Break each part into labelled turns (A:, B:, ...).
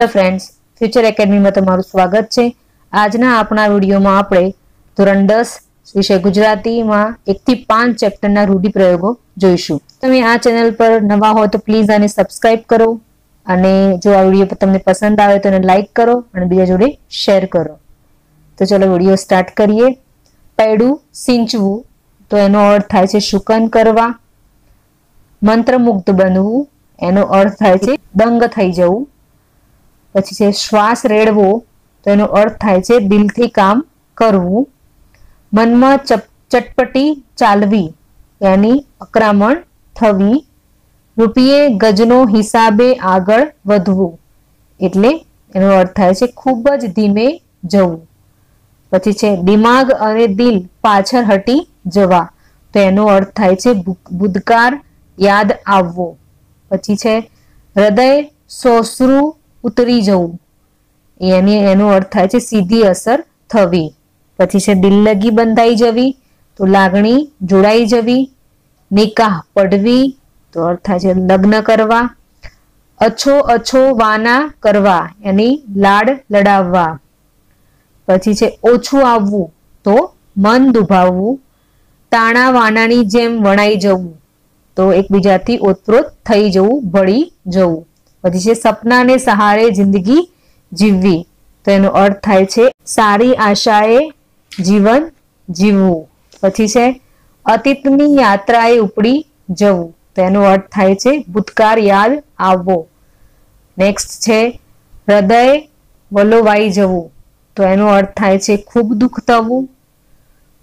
A: Hello friends future એકેડમીમાં તમારું સ્વાગત છે. આજના આપણા વિડીયોમાં આપણે ધોરણ દસ વિષય ગુજરાતીમાં એકથી પાંચ ચેપ્ટરના રૂઢિપ્રયોગો જોઈશું. તમે આ ચેનલ પર નવા હો તો પ્લીઝ આને સબસ્ક્રાઇબ કરો અને જો આ વીડિયો તમને પસંદ આવે તો એને લાઇક કરો અને બીજા જોડે શેર કરો. તો ચલો વીડિયો સ્ટાર્ટ કરીએ. પૈડું સિંચવું, તો એનો અર્થ થાય છે શુકન કરવા. મંત્રમુગ્ધ બનવું, એનો અર્થ થાય છે દંગ થઈ જવું. પછી છે, શ્વાસ રેડવો, તો એનો અર્થ થાય છે, દિલથી કામ કરવું. મનમાં ચટપટી ચાલવી, યાની અક્રમણ થવી. રૂપિયે ગજનો હિસાબે આગળ વધવું. એટલે એનો અર્થ થાય છે, ખૂબ જ ધીમે જવું. પછી છે, દિમાગ અને દિલ પાછળ હટી જવા. તો એનો અર્થ થાય છે ભૂતકાળ યાદ આવવો. પછી છે, હૃદય સોસરું ઉતરી જવું. એની, એનો અર્થ થાય છે સીધી અસર થવી. પછી છે દિલ્લગી બંધાઈ જવી, તો લાગણી જોડાઈ જવી. નિકાહ પડવી, તો અર્થ થાય છે લગ્ન કરવા. અછો અછો વાના કરવા, એની લાડ લડાવવા. પછી છે ઓછું આવવું, તો મન દુભાવવું તાણા વાનાની જેમ વણાઈ જવું, તો એકબીજાથી ઓતપ્રોત થઈ જવું, ભળી જવું. પછી છે, સપનાને સહારે જિંદગી જીવવી. તો એનો અર્થ થાય છે, સારી આશાએ જીવન જીવવું. પછી છે, અતીતની યાત્રાએ ઉપડી જવું. તો એનો અર્થ થાય છે, ભૂતકાળ યાદ આવવો. નેક્સ્ટ છે, હૃદય વલોવાઈ જવું. તો એનો અર્થ થાય છે, ખૂબ દુઃખ થવું.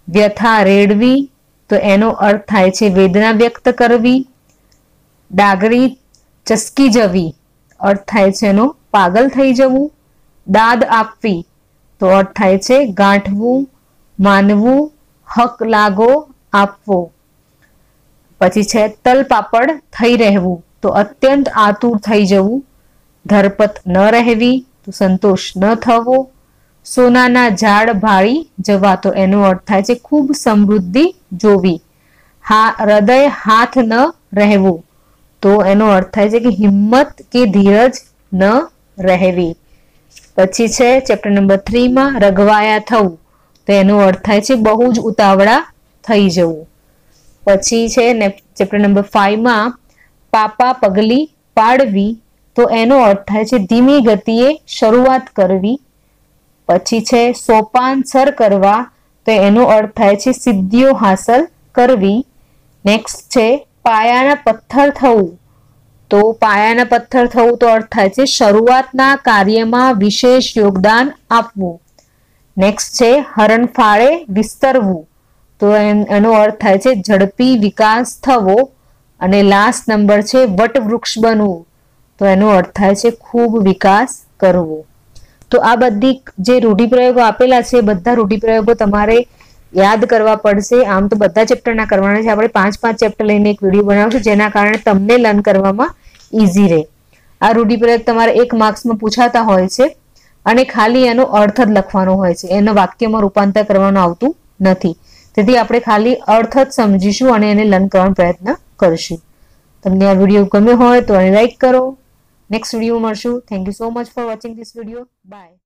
A: વ્યથા રેડવી. તો એનો અર્થ થાય છે, વેદના વ્યક્ત કરવી. ડાગરી ચસકી જવી. અર્થ થાય છે એનો, પાગલ થઈ જવું, દાદ આપવી. તો અર્થ થાય છે ગાંઠવું, માનવું, હક લાગો, આપવો. પછી છે તલ પાપડ થઈ રહેવું. તો અત્યંત આતુર થઈ જવું. ધરપત ન રહેવી, તો સંતોષ ન થવો. સોનાના ઝાડ ભાળી જવા. તો એનો અર્થ થાય છે ખૂબ સમૃદ્ધિ જોવી. હા, હૃદય હાથ ન રહેવું. તો એનો અર્થ થાય છે કે હિંમત કે ધીરજ ન રહેવી. પછી છે ચેપ્ટર નંબર થ્રીમાં રઘવાયા થવું. તો એનો અર્થ થાય છે બહુ જ ઉતાવળા થઈ જવું. પછી છે ને ચેપ્ટર નંબર ફાઈવમાં પાપા પગલી પાડવી. તો એનો અર્થ થાય છે ધીમી ગતિએ શરૂઆત કરવી. પછી છે સોપાન સર કરવા. તો એનો અર્થ થાય છે સિદ્ધિઓ હાંસલ કરવી. નેક્સ્ટ છે પાયાના પથ્થર થવું. તો પાયાના પથ્થર થવું તો અર્થ થાય છે શરૂઆતના કાર્યમાં વિશેષ યોગદાન આપવું. નેક્સ્ટ છે હરણફાળે વિસ્તરવું. તો એનો અર્થ થાય છે ઝડપી વિકાસ થવો. અને લાસ્ટ નંબર છે વટવૃક્ષ બનવું. તો એનો અર્થ થાય છે ખૂબ વિકાસ કરવો. તો આ બધી જે રૂઢિપ્રયોગો આપેલા છે, બધા રૂઢિપ્રયોગો તમારે યાદ કરવા પડશે. આમ તો બધા ચેપ્ટરના કરવાના છે. આપણે પાંચ પાંચ ચેપ્ટર લઈને એક વીડિયો બનાવશું, જેના કારણે તમને લર્ન કરવામાં ઇઝી રહે. આ રૂઢિપ્રયોગ તમારે એક માર્ક્સમાં પૂછાતા હોય છે અને ખાલી એનો અર્થ જ લખવાનો હોય છે. એનો વાક્યમાં રૂપાંતર કરવાનું આવતું નથી. તેથી આપણે ખાલી અર્થ જ સમજીશું અને એને લર્ન કરવાનો પ્રયત્ન કરશું. તમને આ વીડિયો ગમ્યો હોય તો એને લાઈક કરો. નેક્સ્ટ વીડિયો મળશું. Thank you so much for watching this video bye